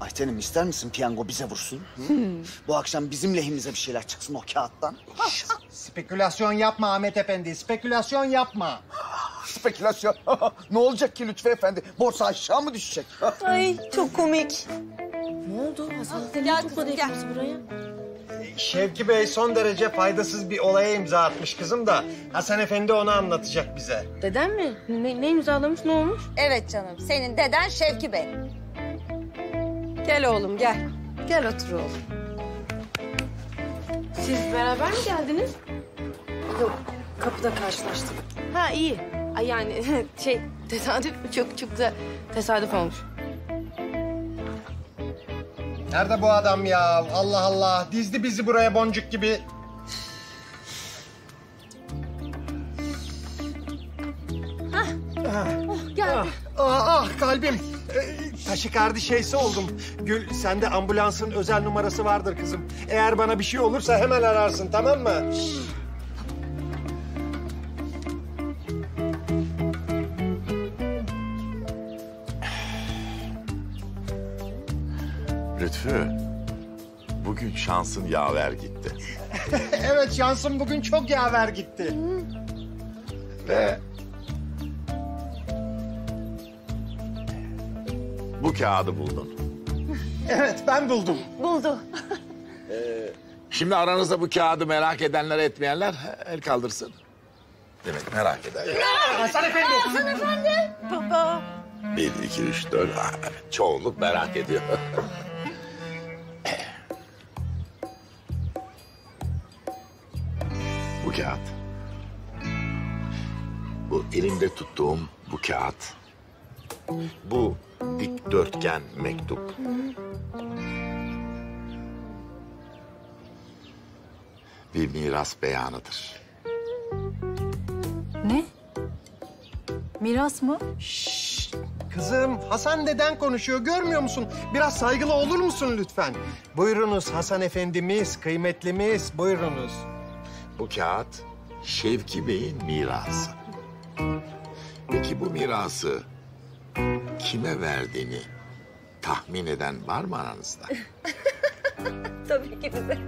Ayten'im ister misin piyango bize vursun? Hı? Bu akşam bizim lehimize bir şeyler çıksın o kağıttan. Spekülasyon yapma Ahmet Efendi, spekülasyon yapma. Spekülasyon. ne olacak ki Lütfü Efendi? Borsa aşağı mı düşecek? Ay çok komik. Ne oldu Hasan? Gel kızım gel. Buraya. Şevki Bey son derece faydasız bir olaya imza atmış kızım da Hasan Efendi onu anlatacak bize. Deden mi? Ne, ne imzalamış ne olmuş? Evet canım, senin deden Şevki Bey. Gel oğlum gel. Gel otur oğlum. Siz beraber mi geldiniz? Yok kapıda karşılaştık. Ha iyi. Ay yani şey tesadüf çok çok da tesadüf olmuş. Nerede bu adam ya? Allah Allah. Dizdi bizi buraya boncuk gibi. Gel. Ah, ah kalbim. Taşikardi şeysi oldum. Gül sende ambulansın özel numarası vardır kızım. Eğer bana bir şey olursa hemen ararsın tamam mı? Lütfü, bugün şansın yaver gitti. evet şansım bugün çok yaver gitti. Ve... Bu kağıdı buldun. Evet ben buldum. Buldu. Şimdi aranızda bu kağıdı merak edenler etmeyenler el kaldırsın. Demek merak eder. Hasan Efendi. Baba. Bir, iki, üç, dört. Ha, Çoğunluk merak ediyor. bu kağıt. Bu elimde tuttuğum bu kağıt. Bu dikdörtgen mektup. Bir miras beyanıdır. Ne? Miras mı? Kızım Hasan deden konuşuyor görmüyor musun? Biraz saygılı olur musun lütfen? Buyurunuz Hasan Efendimiz, kıymetlimiz buyurunuz. Bu kağıt Şevki Bey'in mirası. Peki bu mirası kime verdiğini tahmin eden var mı aranızda? Tabii ki bize.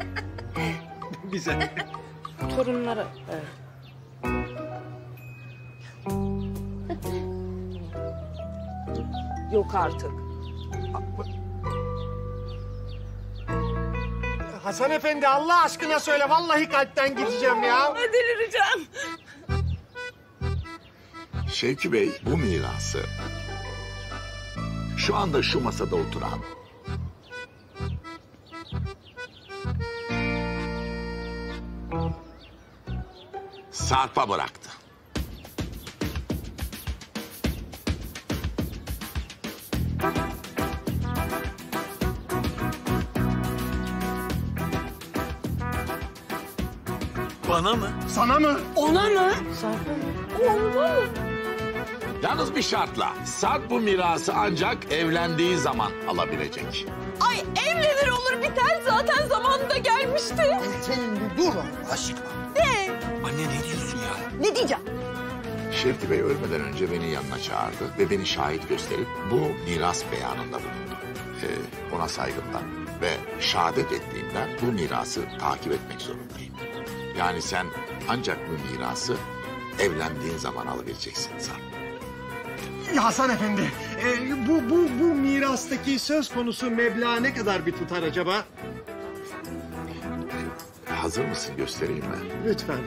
Bize. Torunlara. Evet. Yok artık. Hasan Efendi Allah aşkına söyle vallahi kalpten gideceğim ya. Delireceğim. Şevki Bey bu mirası şu anda şu masada oturan Sarp'a bıraktı. Bana mı? Sana mı? Ona mı? Yalnız bir şartla. Sarp bu mirası ancak evlendiği zaman alabilecek. Ay evlenir olur biter zaten zamanında gelmişti. Senin bir dur Allah aşkına. Anne ne diyorsun ya? Ne diyeceğim? Şevki Bey ölmeden önce beni yanına çağırdı ve beni şahit gösterip bu miras beyanında bulundu. Ee, ona saygımdan ve şehadet ettiğimden bu mirası takip etmek zorundayım. Yani sen ancak bu mirası evlendiğin zaman alabileceksin Sarp. Hasan Efendi, e, bu, bu, bu mirastaki söz konusu meblağ ne kadar bir tutar acaba? Hazır mısın göstereyim mi? Lütfen.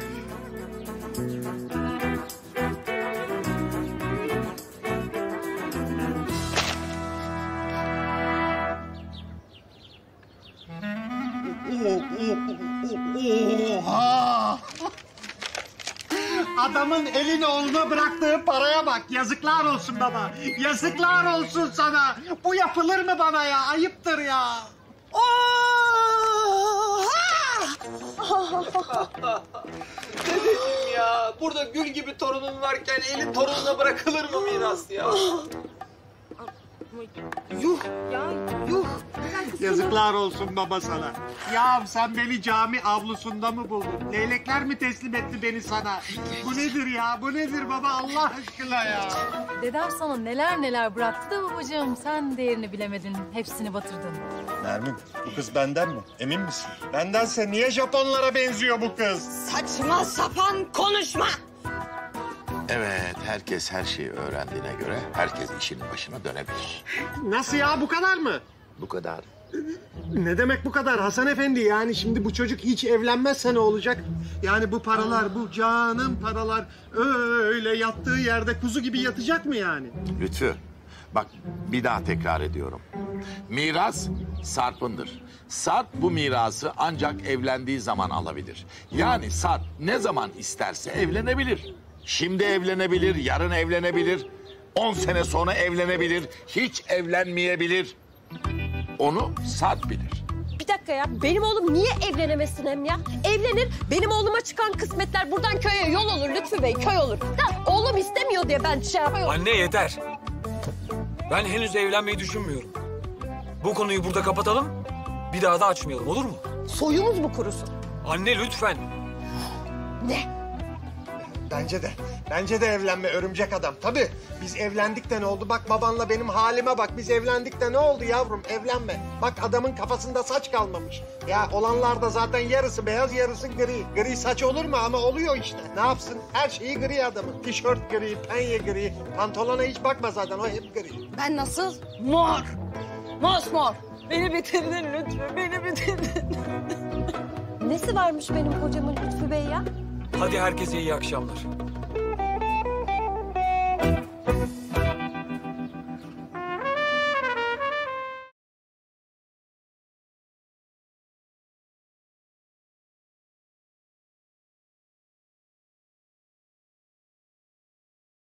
Oha! Adamın elin oğluna bıraktığı paraya bak. Yazıklar olsun baba. Yazıklar olsun sana. Bu yapılır mı bana ya? Ayıptır ya. Dedeciğim ya. Burada gül gibi torunun varken elin torununa bırakılır mı miras ya? Yuh ya. Yazıklar olsun baba sana. Ya sen beni cami avlusunda mı buldun? Leylekler mi teslim etti beni sana? Bu nedir ya? Bu nedir baba Allah aşkına ya? Dedem sana neler neler bıraktı da babacığım. Sen değerini bilemedin. Hepsini batırdın. Nermin, bu kız benden mi? Emin misin? Bendense niye Japonlara benziyor bu kız? Saçma sapan konuşma. Evet, herkes her şeyi öğrendiğine göre herkes işinin başına dönebilir. Nasıl ya bu kadar mı? Bu kadar. Ne demek bu kadar Hasan Efendi? Yani şimdi bu çocuk hiç evlenmezse ne olacak? Yani bu paralar, bu canım paralar öyle yattığı yerde kuzu gibi yatacak mı yani? Lütfü, bak bir daha tekrar ediyorum. Miras Sarp'ındır. Sarp bu mirası ancak evlendiği zaman alabilir. Yani Sarp ne zaman isterse evlenebilir. Şimdi evlenebilir, yarın evlenebilir. On sene sonra evlenebilir, hiç evlenmeyebilir. Onu Sarp bilir. Bir dakika ya. Benim oğlum niye evlenemesin hem ya? Evlenir. Benim oğluma çıkan kısmetler buradan köye yol olur Lütfü Bey. Köy olur. Da oğlum istemiyor diye ben şey yapıyorum. Anne yeter. Ben henüz evlenmeyi düşünmüyorum. Bu konuyu burada kapatalım. Bir daha da açmayalım olur mu? Soyumuz mu kurusun? Anne lütfen. Ne? Bence de. Bence de evlenme örümcek adam. Tabii biz evlendik de ne oldu? Bak babanla benim halime bak. Biz evlendik de ne oldu yavrum? Evlenme. Bak adamın kafasında saç kalmamış. Ya olanlar da zaten yarısı beyaz yarısı gri. Gri saç olur mu? Ama oluyor işte. Ne yapsın? Her şeyi gri adamın. Tişört gri, penye gri. Pantolona hiç bakma zaten o hep gri. Ben nasıl? Mor. Mosmor. Beni bitirdin Lütfü. Beni bitirdin. Nesi varmış benim kocamın Lütfü Bey ya? Hadi herkese iyi akşamlar.